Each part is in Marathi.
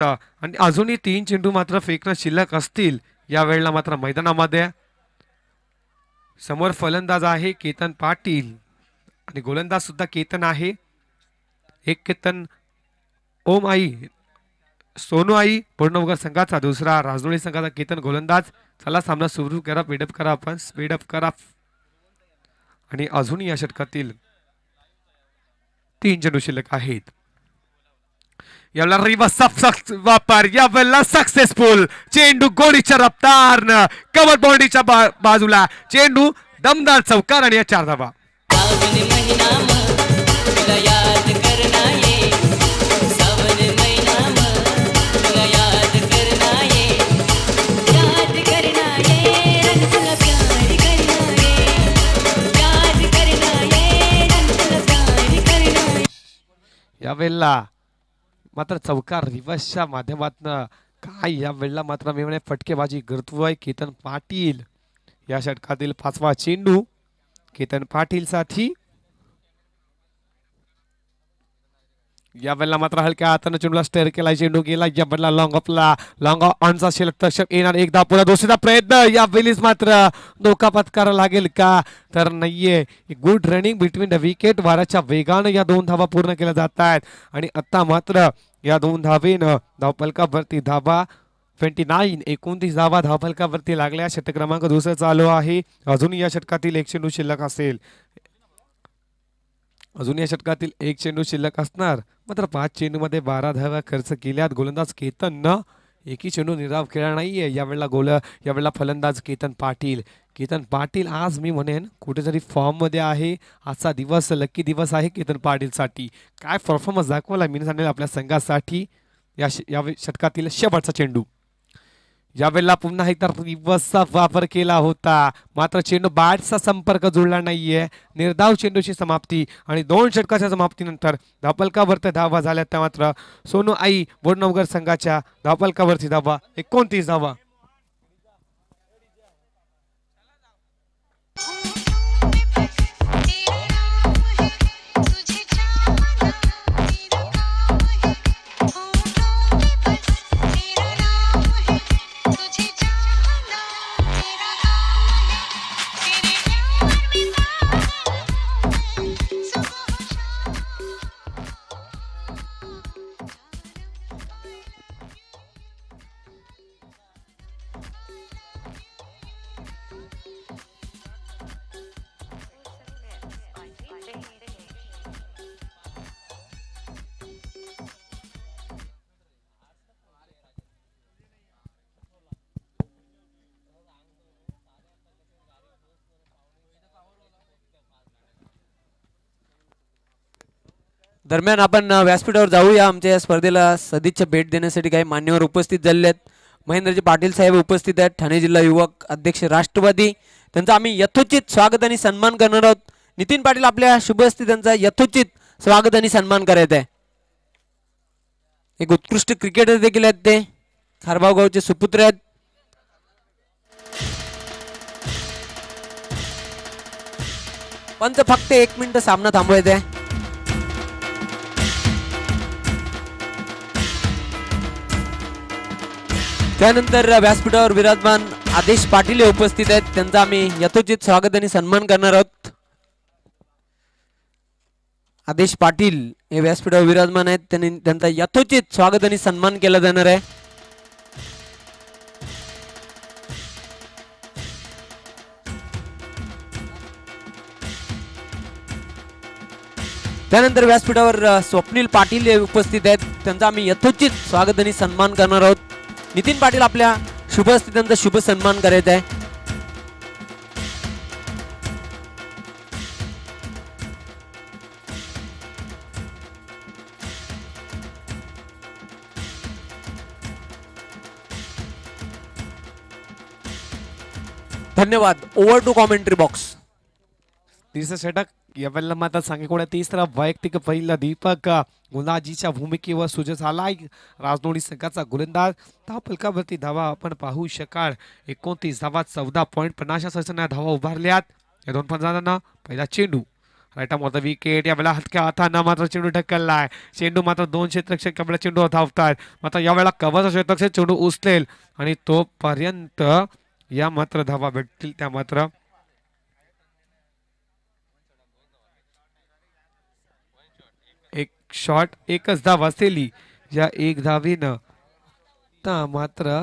आणि अजूनही तीन चेंडू मात्र फेकणं शिल्लक असतील या वेळेला मात्र मैदानामध्ये. समोर फलंदाज आहे केतन पाटील. आणि गोलंदाज सुद्धा केतन आहे. एक केतन ओम आई सोनू आई पूर्णवगर संघाचा दुसरा राजनोळी संघाचा केतन गोलंदाज. चला सामना सुरू करा स्पीडअप करा आपण स्पीडअप करा. आणि अजूनही या षटकातील तीन चेंडू शिल्लक आहेत. याला रिवर्स वापर यावेळेला सक्सेसफुल चेंडू गोडीच्या रफ्तारनं कवर बॉडीच्या बा, बाजूला चेंडू दमदार चौकार आणि या चार धावा सावन महिना म तुला याद करना ये सावन महिना म तुला याद करना ये याद करना ये रंग तुला प्यार करना ये याद करना ये रंग तुला प्यार करना ये यावेळेला मात्र चौकार रिवर्सच्या माध्यमातनं काय या वेळेला मात्र मी म्हणे फटकेबाजी करतोय केतन पाटील या षटकातील पाचवा चेंडू. केतन पाटील यावेळेला या मात्र हलक्या हातानं चेंडूला स्टेअर केला चेंडू गेला यावेळेला लॉंग ऑफला लॉंग ऑनचा शिल्लक येणार एकदा पुन्हा दुसरीचा प्रयत्न या वेळीच मात्र धोका पत्कारा लागेल का? तर नाहीये. Good running between the wicket वाराच्या वेगानं या दोन धावा पूर्ण केल्या जात आहेत. आणि आता मात्र या दोन धावेनं धावपलकावरती धावा. ट्वेंटी नाईन एकोणतीस धावा धावपलकावरती लागल्या. षटक क्रमांक दुसरं चालू आहे. अजून या षटकातील एक चेंडू शिल्लक असेल. अजून या षटकातील एक चेंडू शिल्लक असणार. मात्र पाच चेंडूमध्ये बारा धावा खर्च केल्यात. गोलंदाज केतन न एकही चेंडू निराव खेळला नाहीये. यावेळेला गोल यावेळेला फलंदाज केतन पाटील. केतन पाटील आज मी म्हणेन कुठेतरी फॉर्ममध्ये आहे. आजचा दिवस लक्की दिवस आहे केतन पाटीलसाठी. काय परफॉर्मन्स दाखवला मी सांगेल आपल्या संघासाठी या श- या षटकातील शेवटचा चेंडू. यावेळेला पुन्हा एकदा रिव्हर्सचा वापर केला होता. मात्र चेंडू बॅटचा संपर्क जुळला नाहीये. निर्धाव चेंडूची समाप्ती आणि दोन षटकाच्या समाप्तीनंतर धापलकावरती धावा झाल्या त्या मात्र सोनू आई बोडनवगर संघाच्या धापलकावरती धावा. एकोणतीस धावा. दरम्यान आपण व्यासपीठावर जाऊया. आमच्या या स्पर्धेला सदिच्छा भेट देण्यासाठी काही मान्यवर उपस्थित झाले आहेत महेंद्रजी पाटील साहेब उपस्थित आहेत. ठाणे जिल्हा युवक अध्यक्ष राष्ट्रवादी. त्यांचा आम्ही यथोचित स्वागत आणि सन्मान करणार आहोत. नितीन पाटील आपल्या शुभहस्ती त्यांचा यथोचित स्वागत आणि सन्मान करायचं आहे. एक उत्कृष्ट क्रिकेटर देखील आहेत ते. खारबावगावचे सुपुत्र आहेत. पंच फक्त एक मिनिट सामना थांबवायचा आहे. त्यानंतर व्यासपीठावर विराजमान आदेश पाटील हे उपस्थित आहेत. त्यांचा आम्ही यथोचित स्वागत आणि सन्मान करणार आहोत. आदेश पाटील हे व्यासपीठावर विराजमान आहेत. त्यांनी त्यांचा यथोचित स्वागत आणि सन्मान केला जाणार आहे. त्यानंतर व्यासपीठावर स्वप्नील पाटील हे उपस्थित आहेत. त्यांचा आम्ही यथोचित स्वागत आणि सन्मान करणार आहोत. नितीन पाटील आपल्या शुभ हस्ते शुभ सन्मान करायचा आहे. धन्यवाद. ओव्हर टू कॉमेंट्री बॉक्स तिसरं षटक यावेळेला मात्र सांगेकोड्या तिसरा वैयक्तिक पहिला दीपक गुलाजीच्या भूमिकेवर सुज झालाय. राजनोडी संघाचा गोलंदाज धावपलकावरती धावा आपण पाहू शकाल. एकोणतीस धावा चौदा पॉईंट पन्नास सचना धावा उभारल्यात. या दोन पंचांना पहिला चेंडू. राईटा मोठा विकेट यावेळेला हलक्या हाताना मात्र चेंडू ढकललाय. चेंडू मात्र दोन क्षेत्ररक्षक आपल्या चेंडू धावतात. मात्र यावेळेला कवच क्षेत्ररक्षक चेंडू उचलेल. आणि तोपर्यंत या मात्र धावा भेटतील त्या मात्र एक शॉट एकच धाव असलेली या एक धावीनं मात्र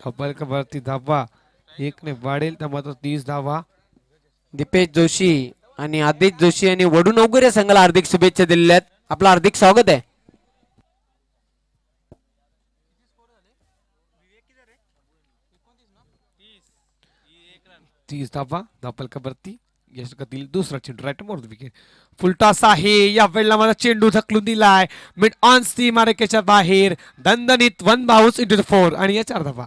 डबल वरती धावा. एकने वाढेल तर मात्र तीस धावा. दीपेश जोशी आणि आदित्य जोशी आणि वडू नवगुरे संघाला हार्दिक शुभेच्छा दिलेल्या आहेत आपलं हार्दिक स्वागत आहे. तीस धावा धापल वरती दुसरा चेंडू राईट मोर विकेट फुलटॉस आहे. या वेळेला मला चेंडू ढकलून दिलाय. मिड ऑन सी मारेकेच्या बाहेर. दणदणीत one bounce into the four आणि या चार धावा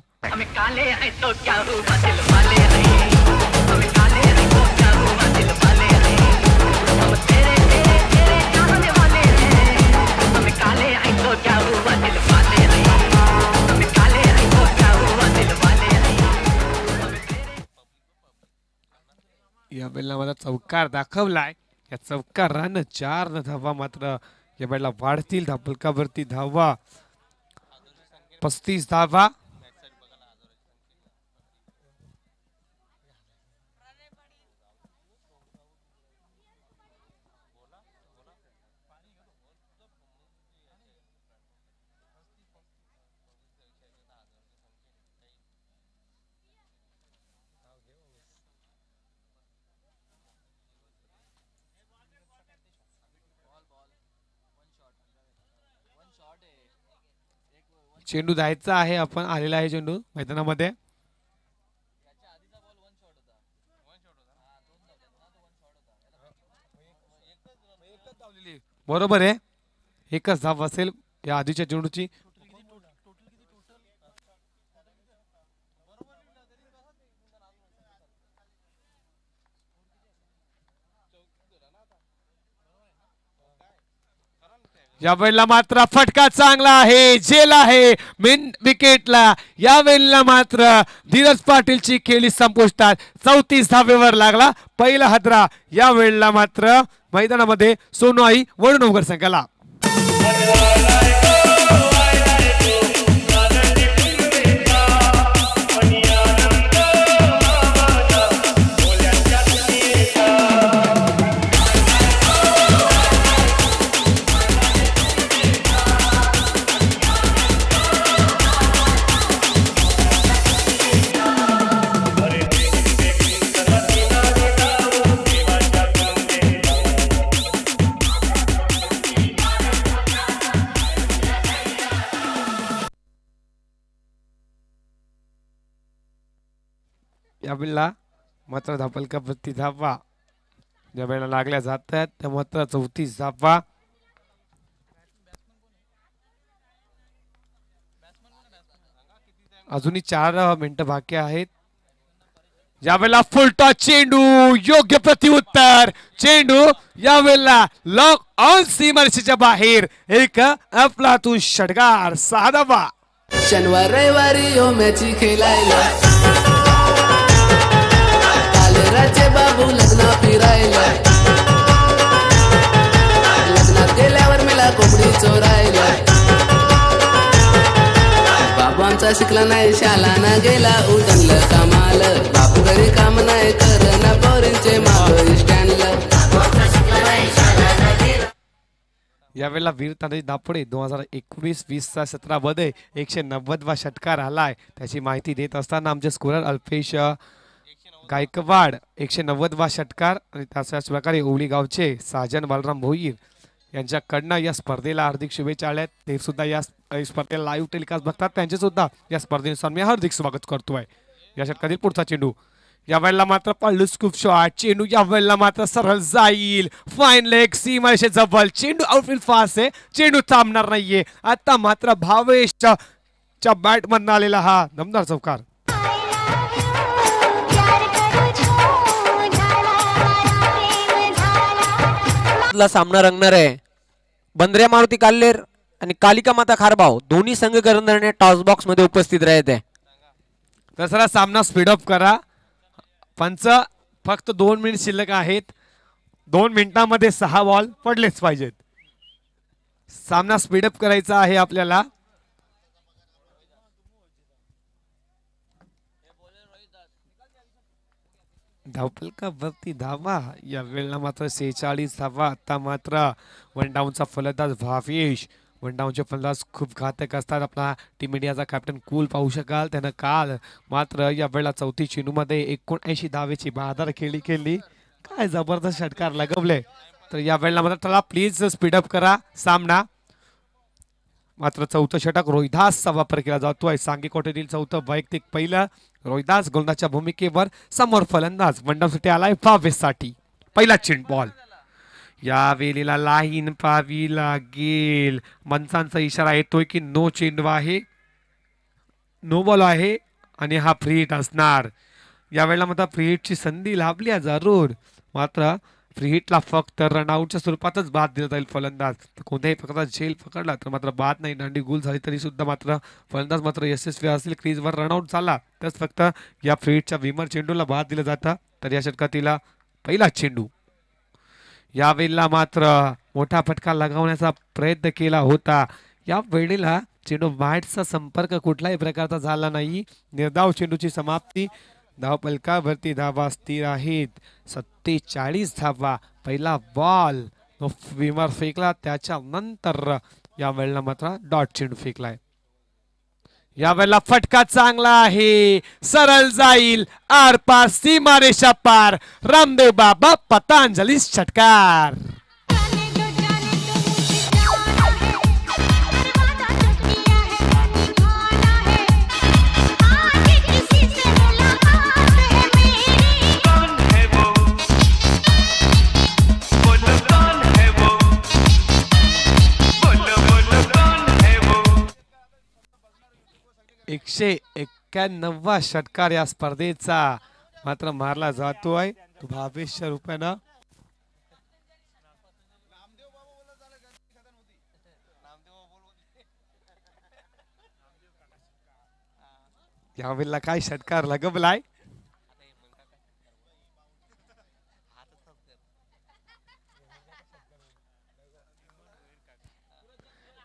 चौकार दाखवलाय. या चौकारानं चार न धावा मात्र या वेळेला वाढतील. धापलकावरती धावा. पस्तीस धावा. चेंडू जायचा आहे आपण आलेला आहे चेंडू मैदानामध्ये. बरोबर आहे. एकच धाव असेल या आधीच्या चेंडूची. या वेळेला मात्र फटका चांगला आहे झेल आहे. मेन विकेटला या वेळेला मात्र धीरज पाटीलची खेळी संपुष्टात चौतीस धावेवर लागला. पहिला हदरा या वेळेला मात्र मैदानामध्ये सोनूआई वडनोगर संघाला. या बिलला मात्र धापलका प्रति धापा ज्या वेळेला लागल्या जात आहेत त्या मात्र चौतीस धापा अजूनही चार मिनिटं बाकी आहेत. यावेळेला फुलटा चेंडू योग्य प्रतिउत्तर. चेंडू या वेळेला लॉक ऑन सीमारेषेच्या बाहेर. एक अफलातून षटकार सहा धावा. शनिवार रविवारी हो मॅची खेळायला. लग्न फिरायला. लग्नात गेल्यावर मला कोंबडी चोरायला. बाबांचा शिकला नाही शाला ना गेला उदनलं कामाल. बापू घरी काम नाही कर ना पोरींचे मागं स्टँडला. यावेळेला वीर तानाजी दापोडे दोन हजार एकवीस वीसचा सतरामध्ये एकशे नव्वदवा षटकार आलाय. त्याची माहिती देत असताना आमचे स्कोरर अल्पेश गायकवाड एकशे नव्वद वा षटकार आणि त्याच प्रकारे ओवली गावचे साजन बालराम भोईर यांच्याकडनं या स्पर्धेला हार्दिक शुभेच्छा आल्या ते सुद्धा या स्पर्धेला लाईव्ह टेलिकास्ट बघतात. त्यांचे सुद्धा या स्पर्धेनुसार मी हार्दिक स्वागत करतोय. या षटकातील पुढचा चेंडू. या वेळेला मात्र पडलूच खूप शॉट चेंडू. या वेळेला मात्र सरळ जाईल. फाईन लेग सीमाशे जवळ चेंडू आउटफील्ड फास्ट आहे. चेंडू थांबणार नाहीये. आता मात्र भावेशच्या च्या बॅट मधनं आलेला हा दमदार चौकार. झाला सामना रंगणार आहे. बंदऱ्या मारुती काल्लेर आणि कालिका माता खारबाव दोन्ही संघ करणाऱ्याने टॉस बॉक्समध्ये उपस्थित राहत. आहे सामना स्पीड अप करा. पंच फक्त दोन मिनिट शिल्लक आहेत. दोन मिनिटांमध्ये सहा बॉल पडलेच पाहिजेत. सामना स्पीडअप करायचा आहे आपल्याला. धावपलकावरती धावा? या वेळेला मात्र सेहेचाळीस धावा आता मात्र वन डाऊनचा फलंदाज भावेश. वन डाऊनचे फलंदाज खूप घातक असतात. आपला टीम इंडियाचा कॅप्टन कूल पाहू शकाल. त्यानं काल मात्र या वेळेला चौथी चेंडूमध्ये एकोणऐंशी धावेची बहादार खेळी केली. काय जबरदस्त षटकार लगवले. तर या वेळेला मात्र त्याला प्लीज स्पीडअप करा. सामना. मात्र चौथं षटक रोहिदासचा वापर केला जातोय. सांगे कोटेतील चौथं वैयक्तिक पहिलं. रोहिदास गोलंदाजच्या भूमिकेवर समोर फलंदाज मंडपसाठी आलाय पावेसाठी पहिला चेंड बॉल या वेळेला लाईन पावीला लागेल मंचांचा इशारा येतोय की नो चेंडू आहे. नो बॉल आहे आणि हा फ्री हिट असणार. यावेळेला मात्र फ्री हिटची संधी लाभली जरूर. मात्र फ्री हिटला फक्त रनआउटच्या स्वरूपातच बाद दिला जाईल फलंदाज. तर कोणत्याही प्रकारचा झेल पकडला तर मात्र बाद नाही. दांडी गुल झाली तरी सुद्धा मात्र फलंदाज मात्र यशस्वी असेल. क्रीजवर रनआउट झाला तर फक्त या फ्री हिटच्या विमर चेंडूला बाद दिलं जातं. तर या षटकातीला पहिला चेंडू. यावेळेला मात्र मोठा फटका लगावण्याचा प्रयत्न केला होता. या वेळेला चेंडू बॅटचा संपर्क कुठल्याही प्रकारचा झाला नाही. निर्धाव चेंडूची समाप्ती. धावपलकावरती धावा स्थिर आहेत. सत्तेचाळीस धावा पहिला बॉल विमर फेकला त्याच्या नंतर या वेळेला मात्र डॉट चेंडू फेकलाय. या वेळेला फटका चांगला आहे. सरळ जाईल. आर पार सीमारेषा पार. रामदेव बाबा पतंजली षटकार. एक्क्याण्णववा षटकार या स्पर्धेचा. मात्र मारला जातोय. तो भावेशच्या रुपयानं. यावेळेला काय षटकार लगबलाय?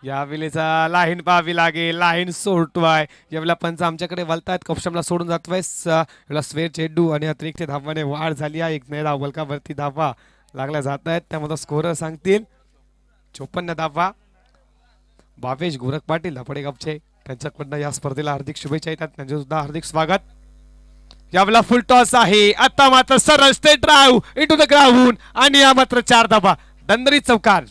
या वेळेचा लाईन पाहावी लागेल लाईन सोडतोय. यावेळेला पंच आमच्याकडे वलतायत कपशमला सोडून जातोय. याला यावेळेला स्वेर चेंडू आणि अतिरिक्त धावाने वाढ झाली आहे. एक नाही धाव वलकावरती धावा लागल्या जात आहेत. त्यामध्ये स्कोर सांगतील. चोपन्न धावा. भावेश गोरख पाटील धापडे गपचे त्यांच्याकडनं या स्पर्धेला हार्दिक शुभेच्छा येतात. त्यांचे सुद्धा हार्दिक स्वागत. यावेळेला फुल टॉस आहे. आता मात्र सरळ स्टेट राहू इटू द ग्राउंड आणि या मात्र चार धाबा दंदरी चौकार.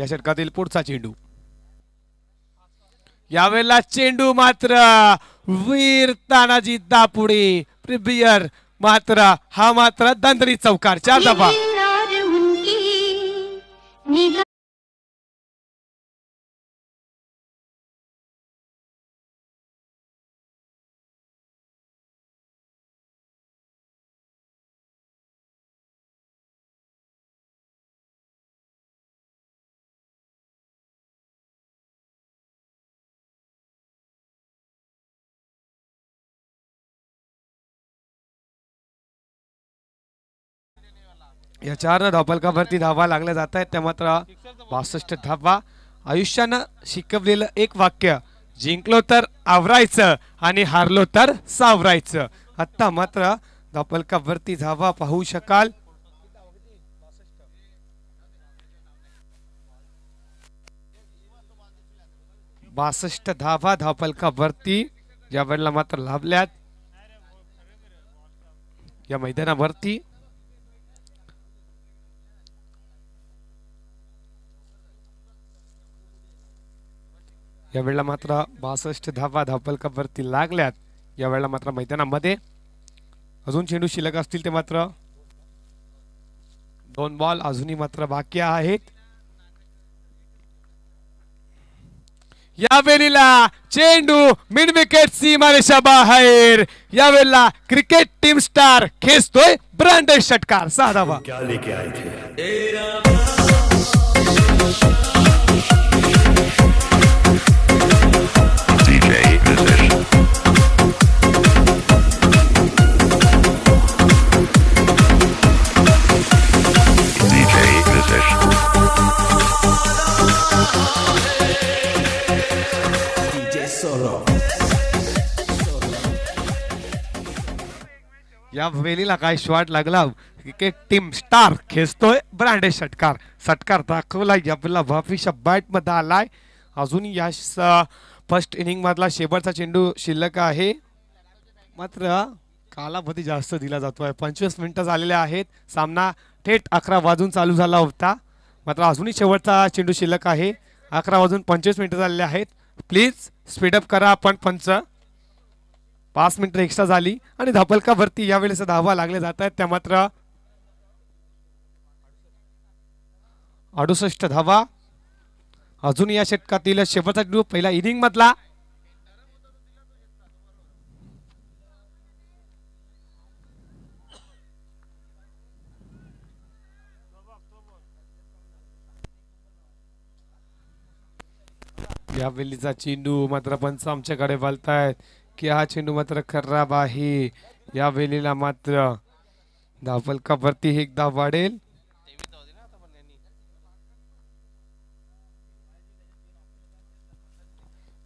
या षटकातील पुढचा चेंडू. यावेळेला चेंडू मात्र वीर तानाजी दापुडे प्रिबियर मात्र हा मात्र दंदरी चौकार चार धाबा याच्यावरनं या धावपलकावरती धावा लागल्या जात आहेत. त्या मात्र बासष्ट धावा. आयुष्यानं शिकवलेलं एक वाक्य जिंकलो तर आवरायचं आणि हारलो तर सावरायचं. आत्ता मात्र धावपलकावरती धावा पाहू शकाल. बासष्ट धावा धावपलकावरती ज्या वेळेला मात्र लाभल्यात या मैदानावरती यावेळेला मात्र बासष्ट धावा धावपलकावरती लागल्यात. यावेळेला मात्र मैदानामध्ये अजून चेंडू शिल्लक असतील ते मात्र दोन बॉल अजूनही मात्र बाकी आहेत. या वेळेला चेंडू मिड विकेट सीमारेषा बाहेर. यावेळेला क्रिकेट टीम स्टार खेचतोय ब्रांडेड षटकार. सहा या वेलीला काय शॉट लागला? क्रिकेट टीम स्टार खेचतोय ब्रँडे षटकार. षटकार दाखवला यावेळेला भविष्य बॅटमध्ये आलाय. अजून या फर्स्ट इनिंग मधला शेवटचा चेंडू शिल्लक आहे. मात्र कालावधी जास्त दिला जातोय. पंचवीस मिनिटं झालेले आहेत. सामना थेट अकरा वाजून चालू झाला होता. मात्र अजूनही शेवटचा चेंडू शिल्लक आहे. अकरा वाजून पंचवीस मिनिटं झालेले आहेत. प्लीज स्पीडअप करा आपण पंच. पाच मिनिटं एक्स्ट्रा झाली आणि धापलकावरती यावेळेस धावा लागले जात आहेत त्या मात्र अडुसष्ट धावा. अजून या षटकातील शेवटचा डू पहिला इनिंग मधला. या वेळीचा चेंडू मात्र पंच आमच्याकडे बोलतायत की हा चेंडू मात्र खराब आहे या वेळेला मात्र. धावलकावरती एक धाव वाढेल.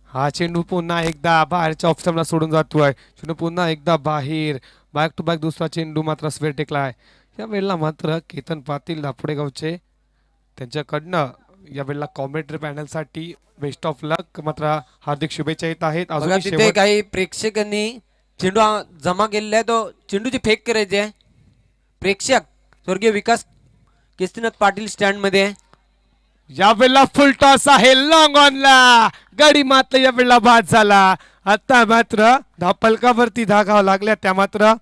हा चेंडू पुन्हा एकदा बाहेरच्या ऑप्शनला सोडून जातोय. चेंडू पुन्हा एकदा बाहेर. बॅक टू बॅक दुसरा चेंडू मात्र स्वेर टेकलाय. या वेळेला मात्र केतन पाटील दापुडेगावचे त्यांच्याकडनं या वेळेला कॉमेंट्री पॅनलसाठी बेस्ट ऑफ लक मात्र हार्दिक शुभेच्छा येत आहेत. बघा तिथे शेवट काही प्रेक्षकांनी चेंडू आ- जमा केलेला आहे तो. चेंडूची फेक करायची आहे. प्रेक्षक स्वर्गीय विकास केसरीनाथ पाटील स्टँडमध्ये यावेळेला फुल टॉस आहे लॉंग ऑनला गाडी मात्र यावेळेला बाद झाला. आता मात्र धापलकावरती धागाव लागल्या. त्या मात्र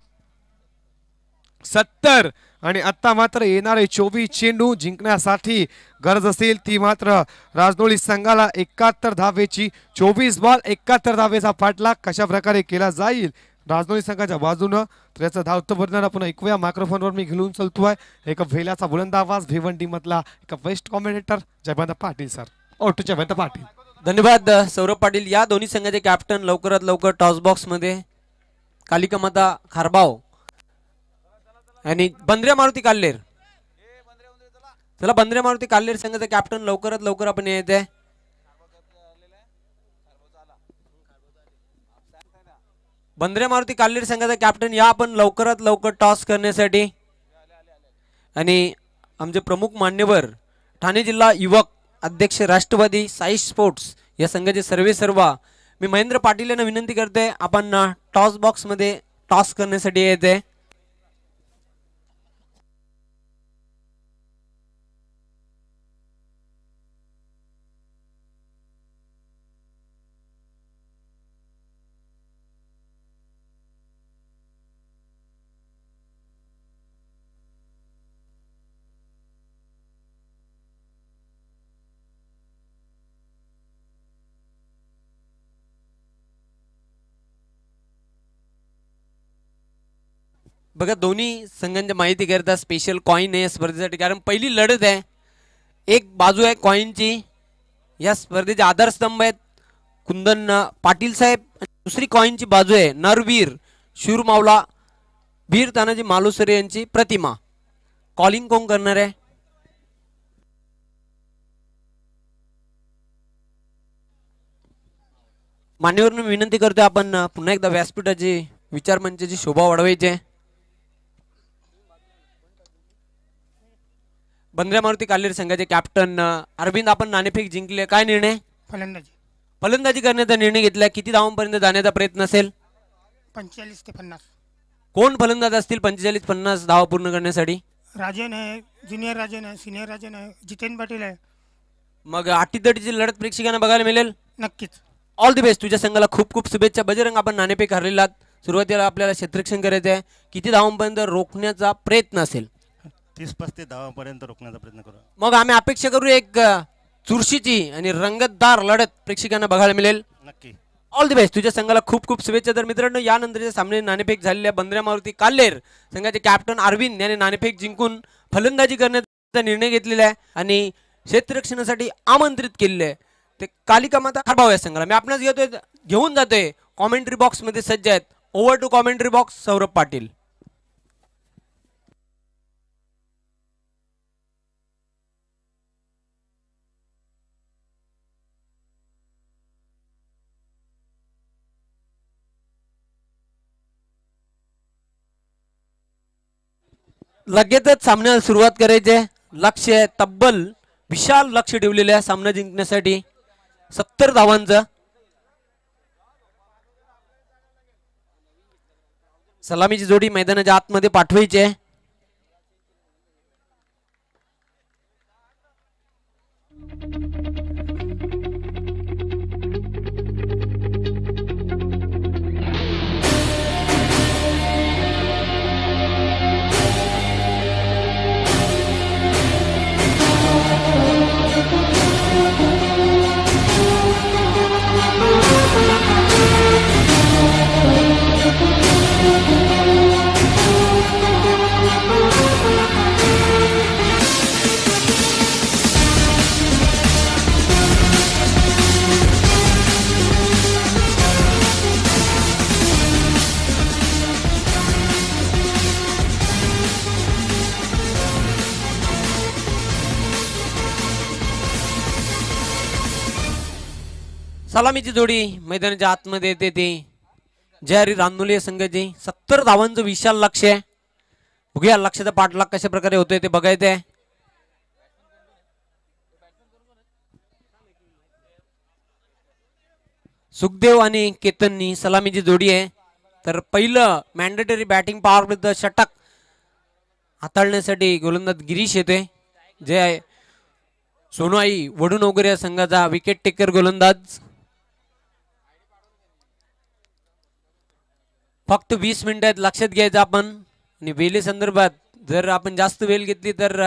सत्तर आणि आत्ता मात्र येणारे चोवीस चेंडू जिंकण्यासाठी गरज असेल ती मात्र राजनोळी संघाला एकाहत्तर धावेची चोवीस बॉल एकाहत्तर धावेचा पाठलाग कशा प्रकारे केला जाईल? राजनोळी संघाच्या बाजूनं तर याचं धावतं वर्णन आपण ऐकूया. मायक्रोफोनवर मी घेऊन चालतोय. एक भेल्याचा बुलंद आवाज भिवंडीमधला एक best commentator Jaywant Patil sir. Over to Jaywant Patil. धन्यवाद सौरभ पाटील. या दोन्ही संघाचे कॅप्टन लवकरात लवकर टॉस बॉक्समध्ये. कालिका माता खारबाव. आणि बंद्र्या मारुती काल्लेर. चला बंद्र्या मारुती काल्लेर संघाचा कॅप्टन लवकरात लवकर आपण येते बंद्रे मारुती काल्लेर संघाचा कॅप्टन या आपण लवकरात लवकर टॉस करण्यासाठी. आणि आमचे प्रमुख मान्यवर ठाणे जिल्हा युवक अध्यक्ष राष्ट्रवादी साई स्पोर्ट्स या संघाचे सर्वे सर्वा मी महेंद्र पाटील यांना विनंती करते आपण टॉस बॉक्समध्ये टॉस करण्यासाठी येते बघा दोन्ही संघांच्या माहितीकरिता स्पेशल कॉईन आहे या स्पर्धेसाठी. कारण पहिली लढत आहे. एक बाजू आहे कॉईनची या स्पर्धेचे आधारस्तंभ आहेत. कुंदन पाटील साहेब. दुसरी कॉईनची बाजू आहे नरवीर शूरमावला वीर तानाजी मालुसरे यांची प्रतिमा. कॉलिंग कोण करणार आहे? मान्यवरून विनंती करतोय आपण पुन्हा एकदा व्यासपीठाची विचार मंचाची शोभा वाढवायची आहे. बंद्र्या मारुती काल्लेर संघाचे कॅप्टन अरविंद आपण नाणेफेक जिंकले. काय निर्णय? फलंदाजी. फलंदाजी करण्याचा निर्णय घेतला. किती धावांपर्यंत जाण्याचा प्रयत्न असेल? पंचेचाळीस ते पन्नास. कोण फलंदाज असतील पंचेचाळीस पन्नास धावा पूर्ण करण्यासाठी? राजन आहे ज्युनियर राजन आहे सिनियर राजन आहे जितेन पाटील आहे. मग अटीतटीची लढत प्रेक्षकांना बघायला मिळेल? नक्कीच. ऑल दी बेस्ट तुझ्या संघाला खूप खूप शुभेच्छा. बजरंग आपण नाणेफेक हरलेला. सुरुवातीला आपल्याला क्षेत्ररक्षण करायचं आहे किती धावांपर्यंत रोखण्याचा प्रयत्न असेल? तीस पस्तीस धावापर्यंत रोखण्याचा प्रयत्न करू मग आम्ही अपेक्षा करू एक चुरशीची आणि रंगतदार लढत प्रेक्षकांना बघायला मिळेल. नक्की. ऑल दी बेस्ट तुझ्या संघाला खूप खूप शुभेच्छा. तर मित्रांनो यानंतरच्या सामने नाणेफेक झालेल्या बंद्र्या मारुती काल्लेर संघाचे कॅप्टन अरविंद याने नाणेफेक जिंकून फलंदाजी करण्याचा निर्णय घेतलेला आहे आणि क्षेत्ररक्षणासाठी आमंत्रित केलेले आहे. ते कालिका माता हरभाव या संघाला. मी आपणास घेतोय घेऊन जातोय. कॉमेंट्री बॉक्समध्ये सज्ज आहेत. Over to commentary box Saurabh Patil. लगेचच सामन्याला सुरुवात करायचे. लक्ष आहे तब्बल विशाल लक्ष ठेवलेलं आहे सामना जिंकण्यासाठी. सत्तर धावांचं. सलामीची जोडी मैदानाच्या आतमध्ये पाठवायची आहे. सलामीची जोडी मैदानाच्या आतमध्ये येते ती. जयारी रानोली संघाची सत्तर धावांचं विशाल लक्ष आहे. बघूया लक्षाचा पाठलाग कशा प्रकारे होतोय ते बघायचं आहे. सुखदेव आणि केतननी सलामीची जोडी आहे. तर पहिलं मॅन्डेटरी बॅटिंग पॉवर विरुद्ध षटक हाताळण्यासाठी गोलंदाज गिरीश येते जे आहे. सोनवाई वडून वगैरे या संघाचा विकेट टेकर गोलंदाज. फक्त वीस मिनिटं आहेत लक्षात घ्यायचं आपण. आणि वेळेसंदर्भात जर आपण जास्त वेळ घेतली तर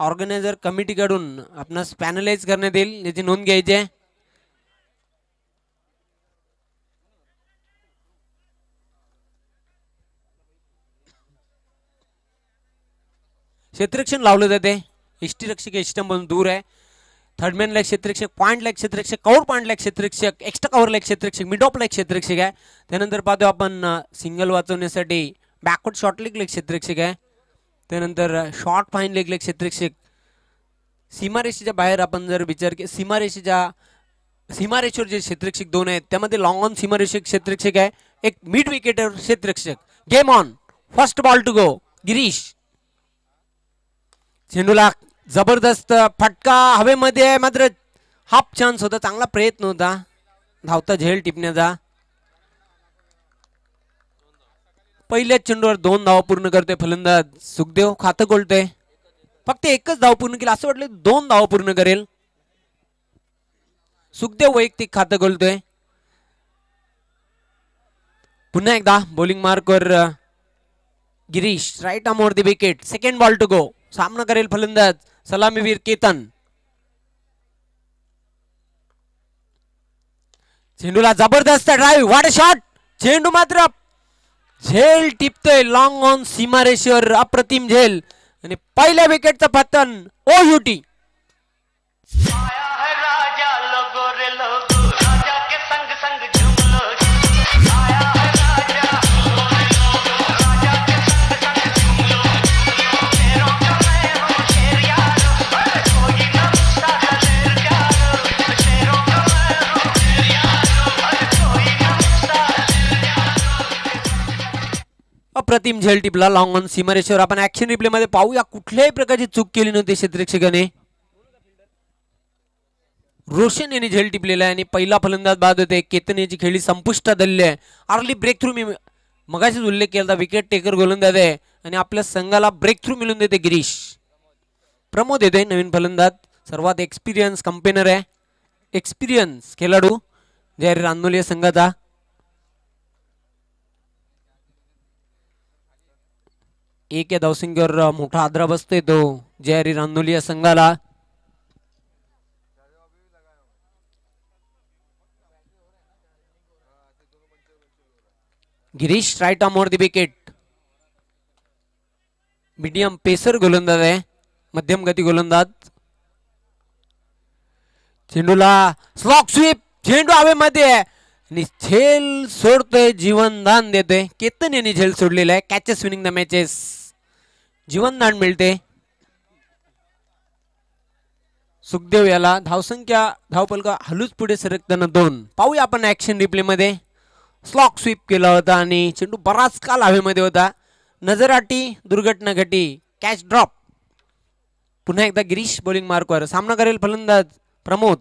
ऑर्गनायझर कमिटीकडून आपणास पॅनलाइज करण्यात येईल याची नोंद घ्यायची आहे. क्षेत्ररक्षण लावलं जाते. इष्टीरक्षक इष्टम म्हणून दूर आहे. थर्डमॅनला एक क्षेत्ररक्षक पॉईंटला एक क्षेत्ररक्षक कवर पॉईंटला एक क्षेत्ररक्षक एक्स्ट्रा कव्हरला एक क्षेत्ररक्षक मिड ऑफ एक क्षेत्ररक्षक आहे. त्यानंतर पाहतो आपण सिंगल वाचवण्यासाठी बॅकवर्ड शॉर्ट लेगला एक क्षेत्ररक्षक आहे. त्यानंतर शॉर्ट फाईन लेगला एक क्षेत्ररक्षक. सीमारेषेच्या बाहेर आपण जर विचार के सीमारेषेच्या सीमारेषेवर जे क्षेत्ररक्षक दोन आहेत त्यामध्ये लॉंग ऑन सीमारेषक क्षेत्ररक्षक आहे. एक मिड विकेटर क्षेत्ररक्षक. Game on first ball to go Girish. चेंडूला जबरदस्त फटका. हवेमध्ये आहे मात्र हाफ चान्स होता. चांगला प्रयत्न होता. धावता झेल टिपण्याचा. पहिल्याच चेंडूवर दोन धावा पूर्ण करतोय फलंदाज सुखदेव. खातं खोलतोय. फक्त एकच धाव पूर्ण केला. असं वाटलं दोन धावा पूर्ण करेल. सुखदेव वैयक्तिक खातं खोलतोय. पुन्हा एकदा bowling मार्कवर Girish. Right arm the wicket second ball to go सामना करेल फलंदाज. सलामीवीर केतन चेंडूला जबरदस्त ड्राईव्ह वाट शॉट चेंडू मात्र झेल टिपतोय लॉंग ऑन सीमारेश्वर अप्रतिम झेल आणि पहिल्या विकेटचं पतन ओ युटी अप्रतिम झेल टिपला लॉंग ऑन सीमारेषेवर. आपण ऍक्शन रिप्ले मध्ये पाहूया कुठल्याही प्रकारची चूक केली नव्हती क्षेत्रक्षकाने रोशन यांनी झेल टिपलेला आहे आणि पहिला फलंदाज बाद होते. केतन याची खेळी संपुष्टात आलेली आहे. अर्ली ब्रेक थ्रू मी मगाशीच उल्लेख केला विकेट टेकर गोलंदाज आहे. आणि आपल्या संघाला ब्रेक थ्रू मिळून देते गिरीश. प्रमोद येते नवीन फलंदाज. सर्वात एक्सपिरियन्स कंपेनर आहे. एक्सपिरियन्स खेळाडू. जय रांदोली या संघाचा. एक या धावसंख्येवर मोठा आदरा बसतोय तो जे हरी रांदोली या संघाला. Girish right arm over the wicket medium pacer गोलंदाज आहे मध्यम गती गोलंदाज. चेंडूला स्लॉक स्वीप चेंडू हवेमध्ये आहे. आणि झेल सोडतोय जीवनदान देतोय. केतन यांनी झेल सोडलेला आहे. कॅचेस विनिंग द मॅचेस जीवनदान मिळते. सुखदेव याला धावसंख्या धावपलका हलूच पुढे सरकताना दोन. पाहूया आपण ऍक्शन रिप्ले मध्ये. स्लॉक स्वीप केला होता आणि चेंडू बराच काल हवेमध्ये होता. नजराटी दुर्घटना घटी कॅच ड्रॉप पुन्हा एकदा गिरीश बॉलिंग मार्कवर. सामना करेल फलंदाज प्रमोद.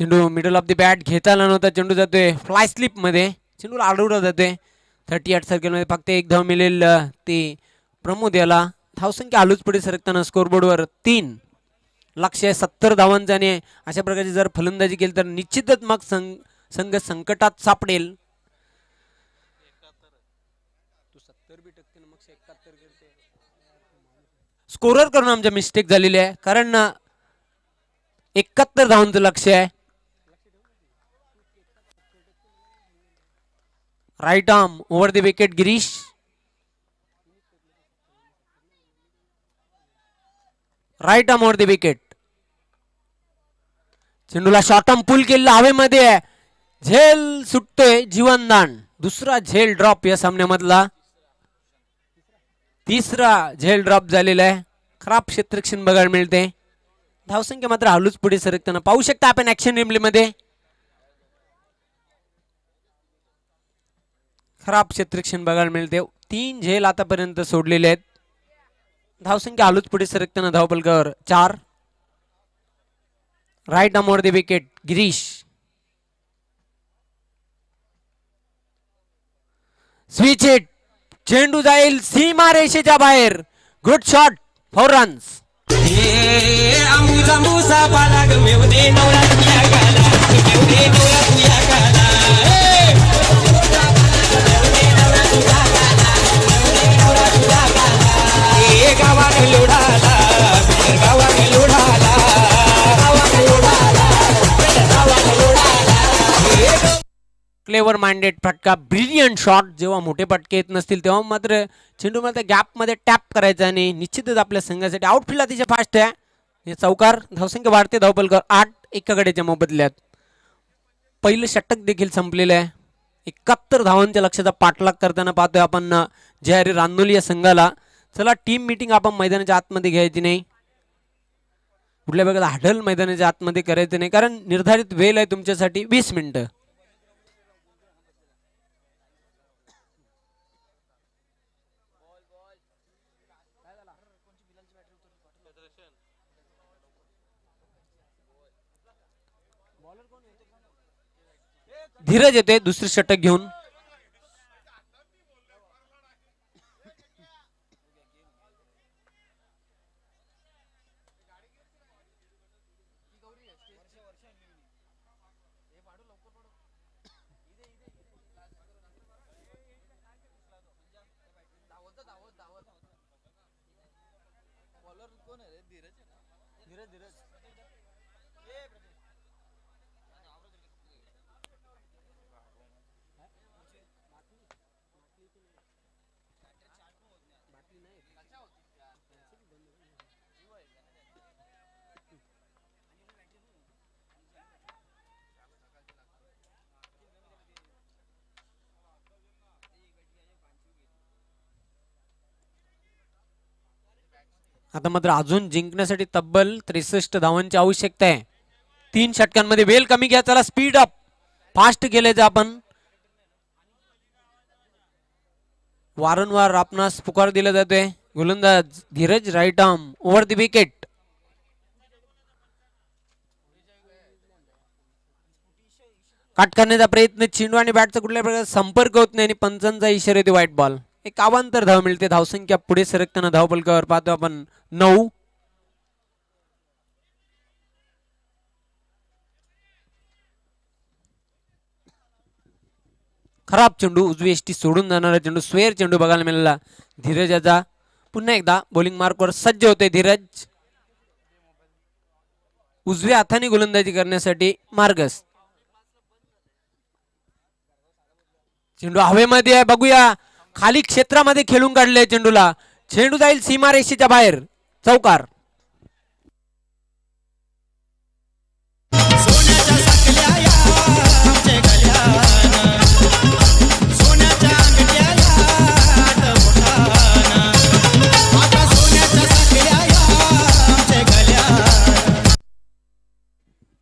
चेंडू मिडल ऑफ द बॅट घेता आला नव्हता चेंडू जातोय. फ्लाय स्लिपमध्ये चेंडूला आढळला जातोय. थर्टी आठ सर्कलमध्ये फक्त एक धाव मिळेल ते प्रमोद याला. धावसंख्या आलूच पुढे सरकताना स्कोरबोर्डवर तीन. लक्ष आहे सत्तर धावांचा आणि अशा प्रकारची जर फलंदाजी केली तर निश्चितच मग संघ संघ संकटात सापडेल. स्कोरर करून आमच्या मिस्टेक झालेली आहे. कारण एकाहत्तर धावांचं लक्ष आहे. Right arm over the wicket Girish right arm over the wicket चेंडूला short arm pull केलेला हवेमध्ये आहे. झेल सुटतोय जीवनदान. दुसरा झेल ड्रॉप या सामन्यामधला. तिसरा झेल ड्रॉप झालेला आहे. खराब क्षेत्रक्षण बघायला मिळते. धावसंख्या मात्र हलूच पुढे सरकताना पाहू शकता आपण ऍक्शन रिमलीमध्ये खराब क्षेत्रक्षण बघायला मिळते तीन झेल आतापर्यंत सोडलेले आहेत. धावसंख्या आलूच पुढे सरकताना धावपलकावर. चार. Right arm over the wicket. Girish. Switch it. चेंडू जाईल सीमा रेषेच्या बाहेर. Good shot. Four runs. Clever minded फटका ब्रिलियंट शॉट जेव्हा मोठे फटके येत नसतील तेव्हा मात्र चेंडूमध्ये त्या गॅपमध्ये टॅप करायचा आणि निश्चितच आपल्या संघासाठी आउटफील्ड अतिशय फास्ट आहे. हे चौकार धावसंख्या वाढते धावपलकर आठ एकाकडेच्या मोबदल्यात. पहिलं षटक देखील संपलेलं आहे. एकाहत्तर धावांच्या लक्षाचा पाठलाग करताना पाहतोय आपण अं, जे रांदोली या संघाला. चला टीम मीटिंग आपण मैदानाच्या आतमध्ये घ्यायची नाही. कुठल्या प्रकारचा हडल मैदानाच्या आतमध्ये करायचं नाही कारण निर्धारित वेळ आहे तुमच्यासाठी वीस मिनटं. धीरज येते दुसरे षटक घेऊन. आता मात्र अजून जिंकण्यासाठी तब्बल त्रेसष्ट धावांची आवश्यकता आहे. तीन षटकांमध्ये वेल कमी घ्या चला स्पीड अप फास्ट केल्याचं आपण. वारंवार आपणास पुकार दिला जातोय. गोलंदाज Dheeraj right arm over the wicket काट करण्याचा प्रयत्न चेंडू आणि बॅटचा कुठल्या प्रकारचा संपर्क होत नाही आणि पंचांचा इशारा येते व्हाईट बॉल एकावन्न धाव मिळते. धावसंख्या पुढे सरकताना धावपलकावर पाहतो आपण. नऊ. खराब चेंडू उजवी एष्टी सोडून जाणारा चेंडू स्वेअर चेंडू बघायला मिळाला. धीरजाचा पुन्हा एकदा बॉलिंग मार्कवर सज्ज होते धीरज. उजव्या हाताने गोलंदाजी करण्यासाठी मार्गस. चेंडू हवेमध्ये आहे. बघूया. खाली क्षेत्रामध्ये खेळून काढले चेंडूला. चेंडू जाईल सीमारेषेच्या बाहेर. चौकार.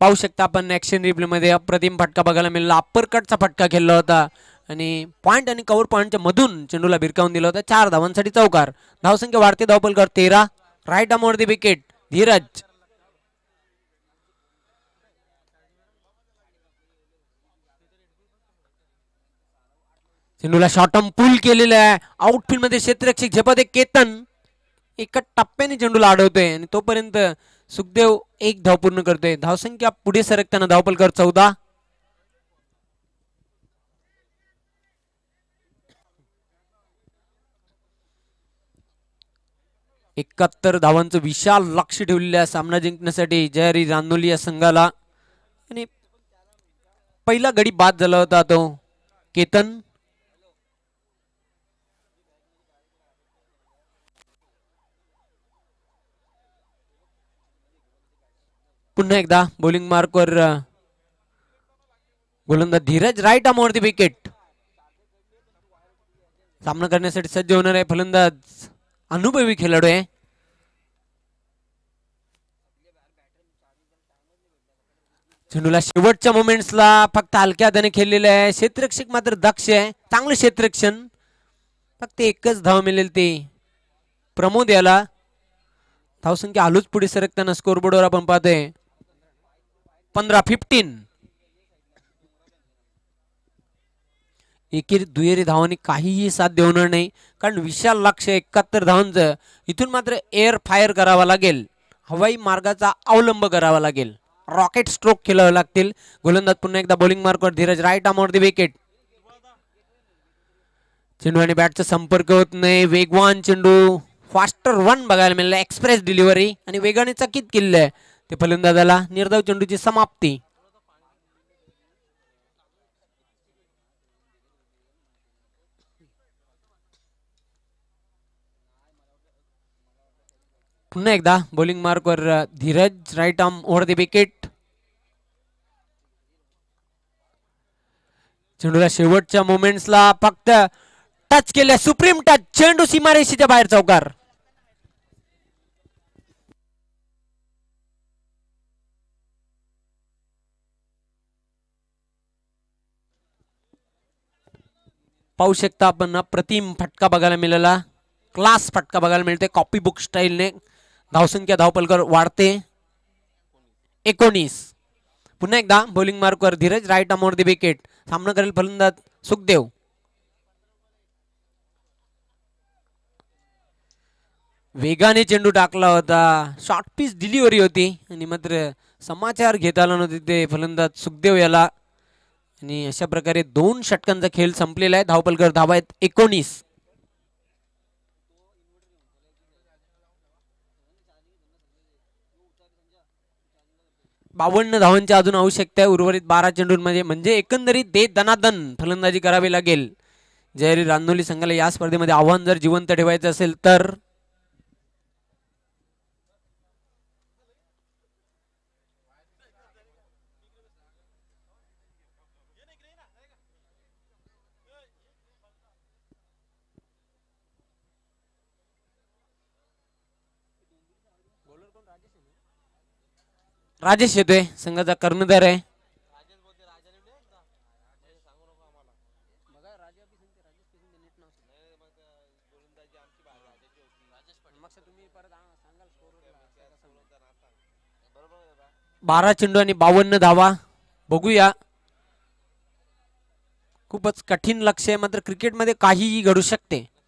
पाहू शकता आपण ऍक्शन रिप्ले मध्ये अप्रतिम फटका बघायला मिळाला. अप्पर कटचा फटका खेळला होता. आणि पॉईंट आणि कव्हर पॉईंटच्या मधून चेंडूला भिरकावून दिला होता. चार धावांसाठी चौकार. धावसंख्या वाढते धावपलकर तेरा. Right arm over the wicket Dheeraj. चेंडूला short arm pull केलेला आहे. आउटफील्डमध्ये क्षेत्ररक्षक झेपत एक केतन. एका टप्प्याने चेंडूला अडवतोय आणि तोपर्यंत सुखदेव एक धाव पूर्ण करतोय. धावसंख्या पुढे सरकताना धावपलकर चौदा. एकाहत्तर धावांचं विशाल लक्ष ठेवलेल्या सामना जिंकण्यासाठी. जयहरी रानोली या संघाला. आणि पहिला गडी बाद झाला होता तो. केतन. पुन्हा एकदा बॉलिंग मार्कवर गोलंदाज धीरज राईट आमवरती विकेट सामना करण्यासाठी सज्ज होणार आहे फलंदाज. अनुभवी खेळाडू आहे. चेंडूला शेवटच्या मोमेंट्सला फक्त हलक्या हाताने खेळलेलं आहे. क्षेत्ररक्षक मात्र दक्ष आहे. चांगलं क्षेत्ररक्षण. फक्त एकच धाव मिळेल ते. प्रमोद याला. धावसंख्या आलूच पुढे सरकताना स्कोरबोर्डवर आपण पाहतोय. पंधरा फिफ्टीन एकेरी दुहेरी धावाने काहीही साध्य होणार नाही. कारण विशाल लक्ष एकाहत्तर धावांचं इथून मात्र एअर फायर करावा लागेल. हवाई मार्गाचा अवलंब करावा लागेल. रॉकेट स्ट्रोक खेळावे लागतील. गोलंदाज पुन्हा एकदा bowling मार्कवर Dheeraj right arm over the wicket चेंडू आणि बॅटचा संपर्क होत नाही. वेगवान चेंडू फास्टर वन बघायला मिळाला. एक्सप्रेस डिलिव्हरी आणि वेगाने चकित केलेलं. आहे ते फलंदाजाला निर्धाव चेंडूची समाप्ती. पुन्हा एकदा bowling मार्कवर Dheeraj right arm over the wicket चेंडूला शेवटच्या मोमेंट्सला फक्त टच केल्या सुप्रीम टच चेंडू सीमारेषेच्या बाहेर चौकार. पाहू शकता आपण अप्रतिम फटका बघायला मिळाला. क्लास फटका बघायला मिळते कॉपी बुक स्टाईलने धावसंख्या धावपलकर वाढते. एकोणीस. पुन्हा एकदा bowling मार्कवर Dheeraj right arm over the wicket सामना करेल फलंदाज सुखदेव. वेगाने चेंडू टाकला होता. शॉर्ट पीस डिलिव्हरी होती. आणि मात्र समाचार घेता आला नव्हते ते फलंदाज सुखदेव याला. आणि अशा प्रकारे दोन षटकांचा खेळ संपलेला आहे. धावपलकर धावा आहेत एकोणीस. बावन्न धावांची अजून आवश्यकता आहे. उर्वरित बारा चेंडूंमध्ये. म्हणजे एकंदरीत दे दनादन फलंदाजी करावी लागेल. जयरी रांदोली संघाला या स्पर्धेमध्ये आव्हान जर जिवंत ठेवायचं असेल तर? राजेश येतोय. संघाचा कर्णधार आहे. बारा चेंडू आणि बावन्न धावा. बघूया. खूपच कठीण लक्ष आहे. मात्र क्रिकेटमध्ये काहीही घडू शकते.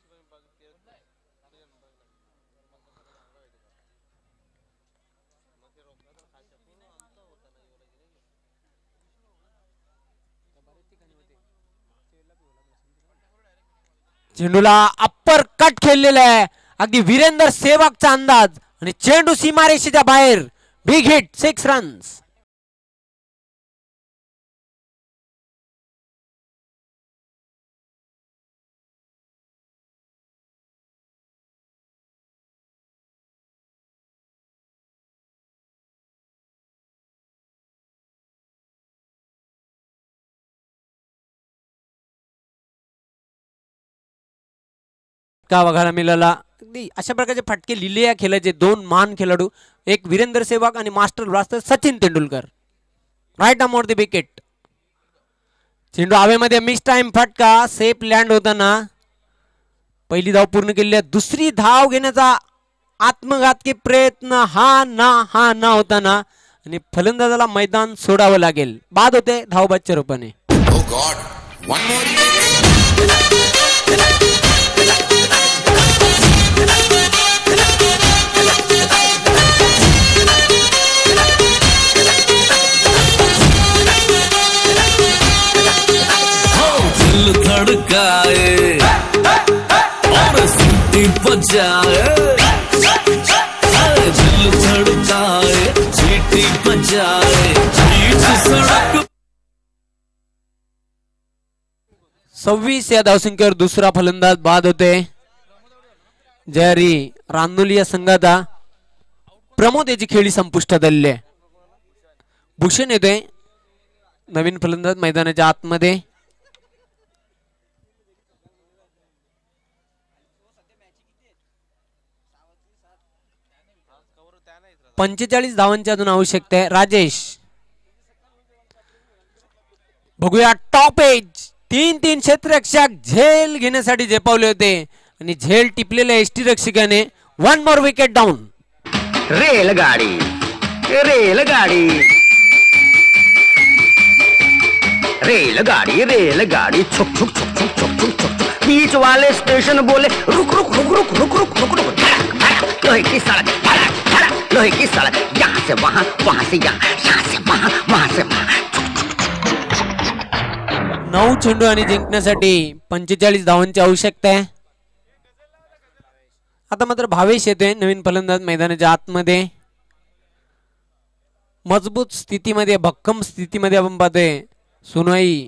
चेंडूला अप्पर कट खेळलेला आहे. अगदी वीरेंद्र सेवकचा अंदाज आणि चेंडू सीमारेषेच्या बाहेर. बिग हिट सिक्स रन्स फटका बघायला मिळाला. अगदी अशा प्रकारचे फटके लिहिले या खेळाचे दोन महान खेळाडू एक वीरेंद्र सेवाग आणि master blaster Sachin Tendulkar. Right arm over the wicket चेंडू हवेमध्ये मिस टाइम फटका सेफ लँड होताना. पहिली धाव पूर्ण केली दुसरी धाव घेण्याचा आत्मघातकी प्रयत्न हा ना हा ना होताना. आणि फलंदाजाला मैदान सोडावं लागेल. बाद होते धावबादच्या रूपाने. दिल धड़काए और सीटी बजाए दिल धड़काए सीटी बजाए बीच सड़क सव्वीस या धावसंख्येवर दुसरा फलंदाज बाद होते. ज्यारी रानोली या संघाचा प्रमोद याची खेळी संपुष्टात आलेली आहे. भूषण येतोय. नवीन फलंदाज मैदानाच्या आतमध्ये. पंचेचाळीस धावांची अजून आवश्यकता आहे. राजेश. बघूया टॉप एज तीन तीन क्षेत्ररक्षक झेल घेण्यासाठी झेपावले होते. आणि झेल टिपलेल्या एसटी रक्षकाने. वन मोर विकेट डाऊन रेलगाड़ी. रेलगाड़ी. रेलगाड़ी रेलगाड़ी. छुक छुक छुक छुक छुक छुक छुक बीच वाले स्टेशन बोले रुक रुक रुक रुक रुक रुक रुक रुक. धड़क धड़क लोहे की सड़क धड़क लोहे की सड़क यहाँ से वहाँ वहाँ से यहाँ यहाँ से वहाँ वहाँ से वहाँ। नऊ चेंडू आणि जिंकण्यासाठी पंचेचाळीस धावांची आवश्यकता आहे. आता मात्र भावेश येतोय नवीन फलंदाज मैदानाच्या आतमध्ये. मजबूत स्थितीमध्ये भक्कम स्थितीमध्ये आपण पाहतोय. सुनाई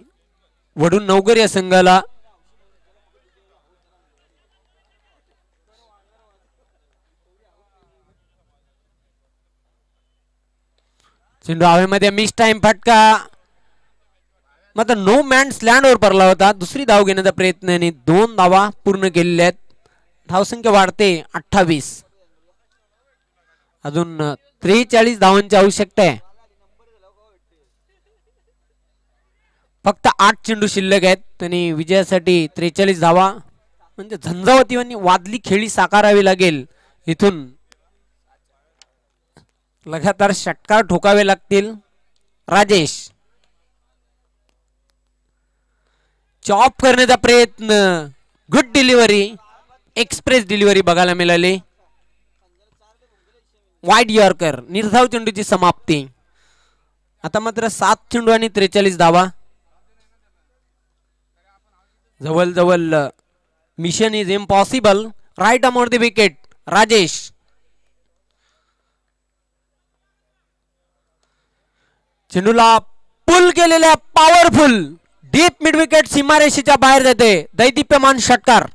वडून नवकर या संघाला चेंडू हवेमध्ये मिस टाइम फटका. मात्र नो मॅन स्लँडवर पडला होता. दुसरी धाव घेण्याचा प्रयत्न आणि दोन धावा पूर्ण केलेल्या आहेत. धावसंख्या वाढते अठ्ठावीस. अजून त्रेचाळीस धावांची आवश्यकता आहे. फक्त आठ चेंडू शिल्लक आहेत. आणि विजयासाठी त्रेचाळीस धावा म्हणजे झंझावती वादली खेळी साकारावी लागेल. इथून लगातार षटकार ठोकावे लागतील. राजेश. चॉप करण्याचा प्रयत्न. गुड डिलिव्हरी एक्सप्रेस डिलिव्हरी बघायला मिळाली. वाईट यॉर्कर निर्धाव चेंडूची समाप्ती. आता मात्र सात चेंडू आणि त्रेचाळीस धावा. जवळजवळ mission is impossible right arm over the wicket Rajesh. चेंडूला pull केलेल्या पॉवरफुल डीप मिड विकेट सीमारेषेच्या बाहेर जाते. दैदिप्यमान षटकार.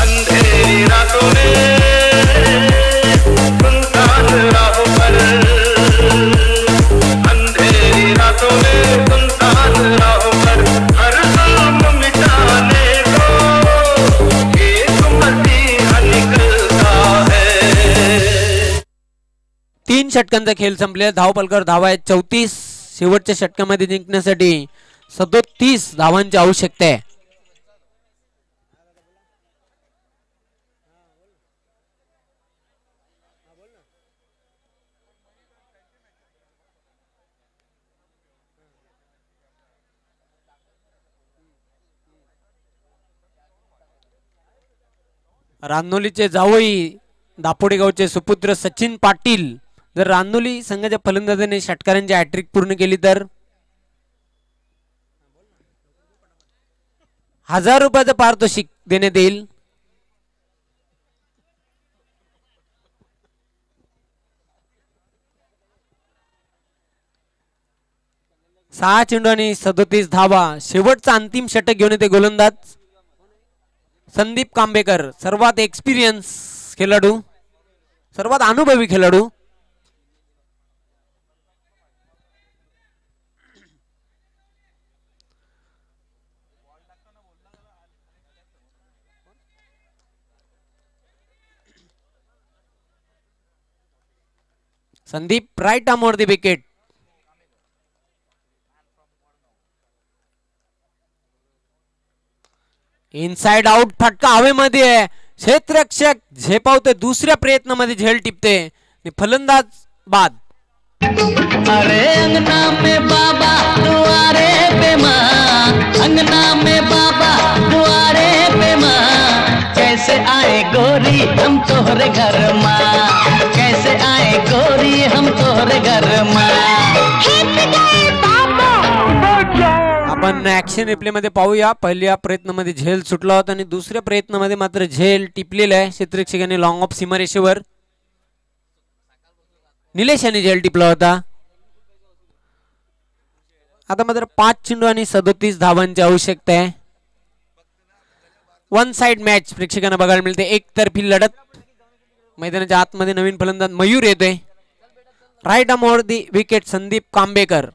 अंधेरी रातों में तीन षटकांचा खेळ संपले. धावपलकर धावा आहेत. चौतीस शेवटच्या षटकामध्ये जिंकण्यासाठी सदोतीस धावांची आवश्यकता आहे. रानोलीचे जावई दापोडेगावचे सुपुत्र सचिन पाटील जर रानोली संघाच्या फलंदाजाने षटकारांची हॅट्रिक पूर्ण केली तर? हजार रुपयाचं पारितोषिक देण्यात येईल. सहा चेंडू आणि सदोतीस धावा. शेवटचा अंतिम षटक घेऊन येते गोलंदाज. संदीप कांबेकर सर्वात एक्सपिरियन्स खेळाडू. सर्वात अनुभवी खेळाडू. Sandeep right arm over the wicket inside out फटका हवेमध्ये आहे. क्षेत्ररक्षक झेपावते दुसऱ्या प्रयत्नामध्ये झेल टिपते. आणि फलंदाज बाद. अरे अंगना में बाबा दुआरे पे माँ अंगना में बाबा दुआरे पे माँ कैसे आए गोरी हम तोहरे घर माँ. आपण ऍक्शन रिप्लेमध्ये पाहूया. पहिल्या प्रयत्नामध्ये झेल सुटला होता आणि दुसऱ्या प्रयत्नामध्ये मात्र झेल टिपलेला आहे. क्षेत्रक्षकाने लॉंग ऑफ सीमारेषेवर निलेश यांनी झेल टिपला होता. आता मात्र पाच चेंडू आणि सदोतीस धावांची आवश्यकता आहे. वन साइड मॅच प्रेक्षकांना बघायला मिळते. एकतर्फी लढत. मैदानाच्या आतमध्ये नवीन फलंदाज मयूर येतोय. Right arm over the wicket Sandeep Kambekar.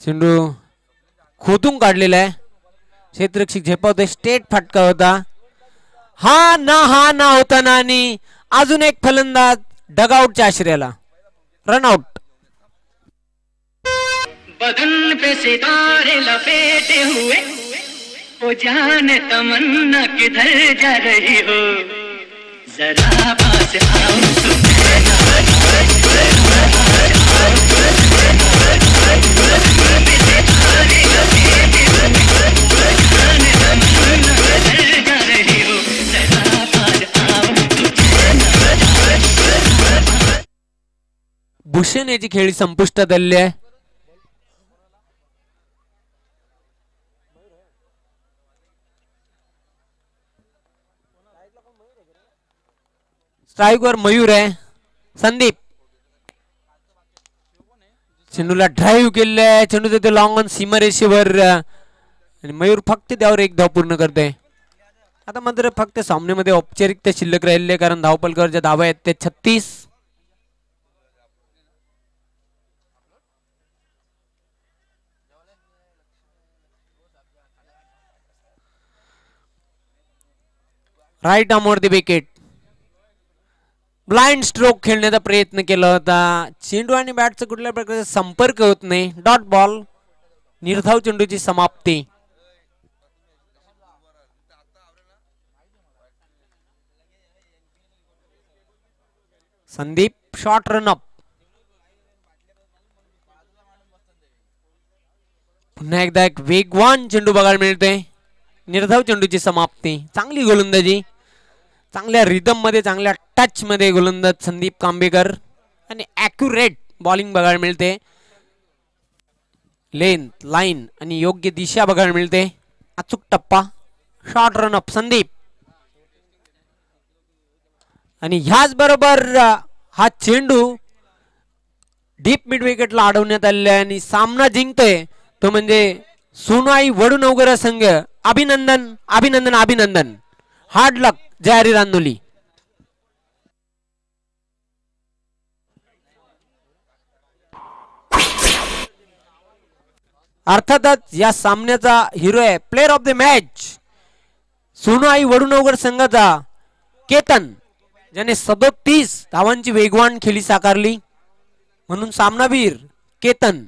चेंडू खोदून काढलेला आहे. क्षेत्ररक्षक झेपावतोय. स्टेट फटका होता. हा ना हा ना होता ना आणि अजून एक फलंदाज डगआउटच्या आश्रयाला. रनआउट बदन पे सितारे लपेटे हुए. वो जान तमन्ना किधर जा रही हो. जरा पास आओ तुम. भूषण याची खेळी संपुष्टात आलेली आहे. स्ट्राईकवर मयूर आहे. संदीप. चेंडूला ड्राईव्ह केले आहे. चेंडू देते लॉंग ऑन सीमारेषेवर आणि मयूर फक्त त्यावर एक धाव पूर्ण करते आता मात्र फक्त सामन्यामध्ये औपचारिकता शिल्लक राहिले आहे कारण धावपलकरच्या धावा आहेत ते छत्तीस. Right arm over the wicket blind stroke खेळण्याचा प्रयत्न केला होता. चेंडू आणि बॅटचा कुठल्या प्रकारचा संपर्क होत नाही. डॉट बॉल निर्धाव चेंडूची समाप्ती. संदीप शॉर्ट रन अप पुन्हा एकदा एक वेगवान चेंडू बघायला मिळते निर्धाव चेंडूची समाप्ती. चांगली गोलंदाजी. चांगल्या रिदममध्ये चांगल्या टच मध्ये गोलंदाज संदीप कांबेकर आणि अॅक्युरेट बॉलिंग बघायला मिळते. लेंथ लाईन आणि योग्य दिशा बघायला मिळते. अचूक टप्पा शॉर्ट रन अप संदीप. आणि ह्याच बरोबर हा चेंडू डीप मिड विकेटला अडवण्यात आलेला आहे आणि सामना जिंकतोय. तो म्हणजे सोनाई वडुनवगरा संघ. अभिनंदन अभिनंदन अभिनंदन. हार्ड लक जयारी रांदोली. अर्थातच या सामन्याचा हिरो आहे प्लेअर ऑफ द मॅच सोनाई वडुनवगड संघाचा केतन ज्याने सदोतीस धावांची वेगवान खेळी साकारली. म्हणून सामनावीर केतन.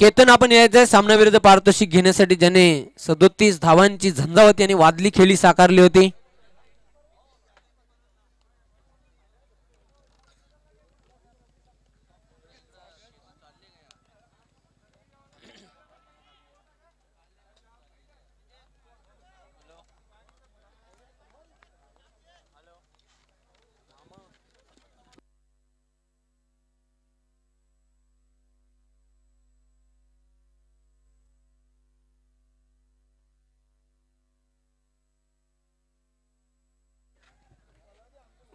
केतन आपण यायचंय सामनाविरुद्ध पारितोषिक घेण्यासाठी ज्याने सदोतीस धावांची झंझावती आणि वादली खेळी साकारली होती.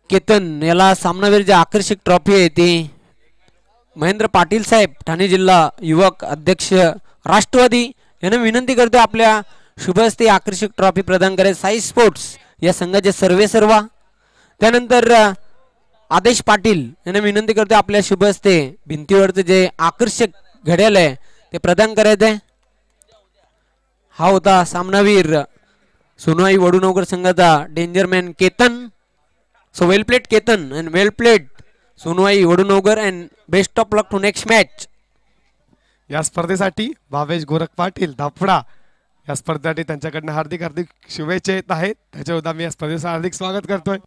केतन याला सामनावीर जी आकर्षक ट्रॉफी आहे ती महेंद्र पाटील साहेब ठाणे जिल्हा युवक अध्यक्ष राष्ट्रवादी. यांना विनंती करतो आपल्या शुभहस्ते आकर्षक ट्रॉफी प्रदान करेल. साई स्पोर्ट्स या संघाचे सर्वे सर्वा. त्यानंतर आदेश पाटील यांना विनंती करतो आपल्या शुभहस्ते भिंतीवरचं जे आकर्षक घड्याळ आहे ते प्रदान करायचं आहे. हा होता सामनावीर सोनवाई वडुनवकर संघाचा danger man Ketan. So well played Ketan and well played सोनवाई वडुनोगर and best of luck to next match या स्पर्धेसाठी भावेश गोरख पाटील धापडा या स्पर्धेसाठी त्यांच्याकडनं हार्दिक हार्दिक शुभेच्छा येत आहेत. त्याच्याबद्दल मी या स्पर्धेचं हार्दिक स्वागत करतोय.